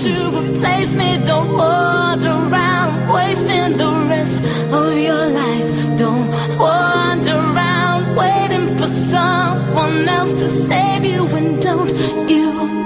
To replace me. Don't wander around wasting the rest of your life. Don't wander around waiting for someone else to save you. And don't you?